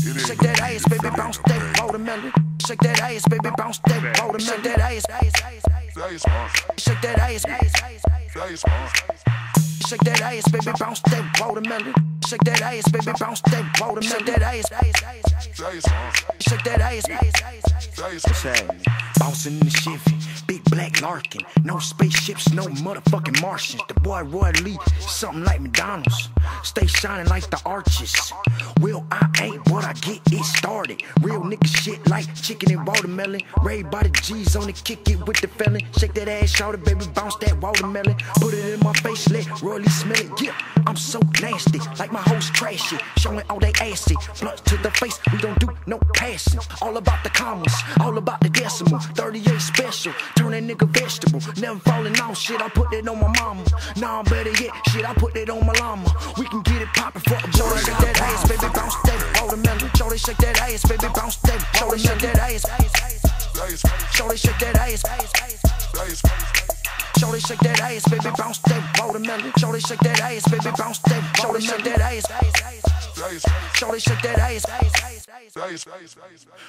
Shake that ass, baby, bounce that watermelon. Shake that ass, baby, bounce that watermelon. Shake that ass, shake that ass, shake that ass, baby, bounce that watermelon. Shake that ass, baby, bounce that watermelon. Shake that ass, shake that ass. Bouncing the Chevy, big black Larkin. No spaceships, no motherfucking Martians. The boy Roy Lee, something like McDonald's. Stay shining like the arches. Well, I ain't what I get it started. Real nigga shit like chicken and watermelon. Ray by the G's on it, kick it with the felon. Shake that ass, shout it, baby, bounce that watermelon. Put it in my face, let Roy Lee smell it. Yeah, I'm so nasty, like my host trashy. Showing all they assy. Blunt to the face, we don't do no passing. All about the commas, all about the decimal. 38 special, turn that nigga vegetable. Never falling off shit, I put that on my mama. Nah, better yet, shit, I put that on my llama. We can get it poppin' for a boy. Shake that ass, baby, bounce that watermelon. Shorty shake that ass, baby, bounce that. Shorty shake that ass. Shorty shake that ass. Shorty shake that ass, baby, bounce that watermelon. Shorty shake that ass, baby, bounce that. Shorty shake that ass. Shorty shake that ass.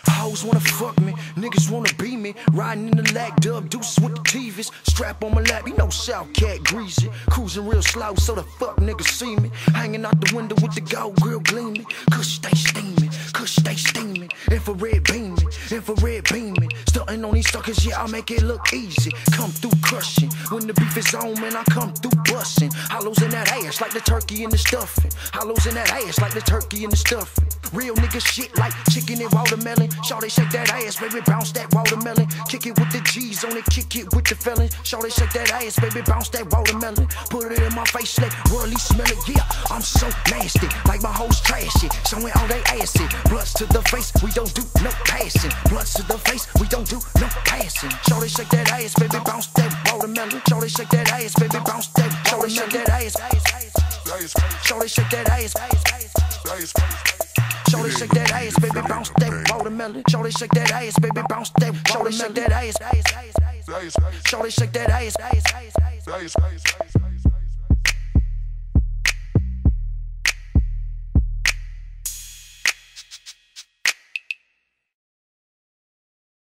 Hoes wanna fuck me, niggas wanna be me. Riding in the lag dub, deuces with the TVs. Strap on my lap, you know South Cat greasy. Cruising real slow, so the fuck niggas see me. Hanging out the window with the gold grill gleaming. Kush stay steaming, kush stay steaming. Infrared beaming, infrared beaming. Stunting on these suckers, yeah, I make it look easy. Come through crushing. When the beef is on, man, I come through busting. Hollows in that ass like the turkey and the stuffing. Hollows in that ass like the turkey and the stuffing. Real nigga shit like chicken and watermelon. Shawty shake that ass, baby, bounce that watermelon. Kick it with the G's on it, kick it with the felon. Shawty shake that ass, baby, bounce that watermelon. Put it in my face, let Roy Lee smell it. Yeah, I'm so nasty, like my hoes trashy. Showing all they acid. Bloods to the face, we don't do no passing. Bloods to the face, we don't do no passing. Shawty shake that ass, baby, bounce that watermelon. Shawty shake that ass, baby, bounce that. Shawty shake that ass. Shawty shake that ass. Shorty shake that ass, baby, bounce that watermelon. Shorty shake that ass, baby, bounce that. Shorty shake that ass. Shorty shake that ass.